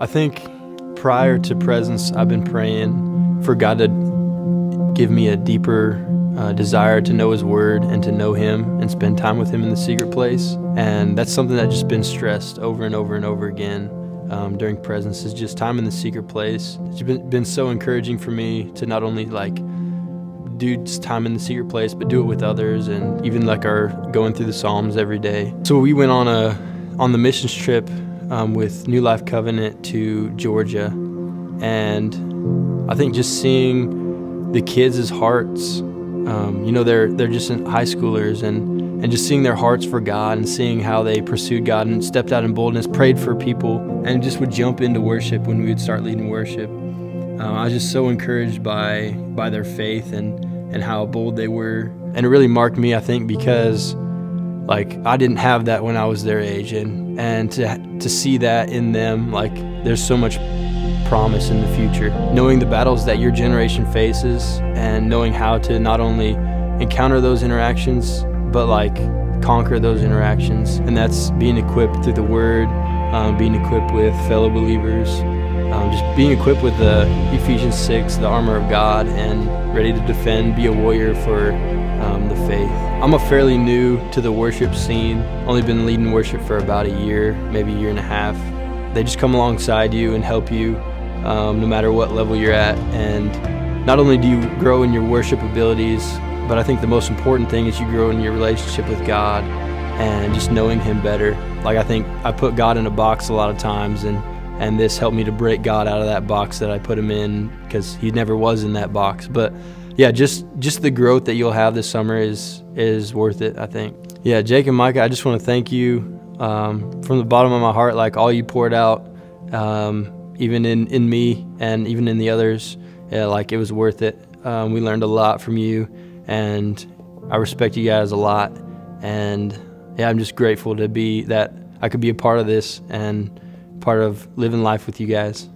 I think prior to presence, I've been praying for God to give me a deeper uh, desire to know His Word and to know Him and spend time with Him in the secret place. And that's something that just been stressed over and over and over again um, during presence is just time in the secret place. It's been, been so encouraging for me to not only like do time in the secret place, but do it with others and even like our going through the Psalms every day. So we went on a on the missions trip um, with New Life Covenant to Georgia, and I think just seeing the kids' hearts, um, you know, they're they're just high schoolers, and and just seeing their hearts for God, and seeing how they pursued God and stepped out in boldness, prayed for people, and just would jump into worship when we would start leading worship. Uh, I was just so encouraged by by their faith and and how bold they were, and it really marked me, I think, because like I didn't have that when I was their age, and and to to see that in them, like there's so much promise in the future. Knowing the battles that your generation faces, and knowing how to not only encounter those interactions, but like conquer those interactions, and that's being equipped through the Word, um, being equipped with fellow believers, um, just being equipped with the Ephesians 6, the armor of God, and ready to defend, be a warrior for um, the faith. I'm a fairly new to the worship scene, only been leading worship for about a year, maybe a year and a half. They just come alongside you and help you um, no matter what level you're at. And not only do you grow in your worship abilities, but I think the most important thing is you grow in your relationship with God and just knowing Him better. Like I think I put God in a box a lot of times, and and this helped me to break God out of that box that I put Him in because He never was in that box. But yeah, just just the growth that you'll have this summer is is worth it. I think. Yeah, Jake and Micah, I just want to thank you um, from the bottom of my heart. Like all you poured out, um, even in in me and even in the others, yeah, like it was worth it. Um, we learned a lot from you, and I respect you guys a lot. And yeah, I'm just grateful to be that I could be a part of this and part of living life with you guys.